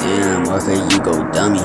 Damn, okay, you go dummy.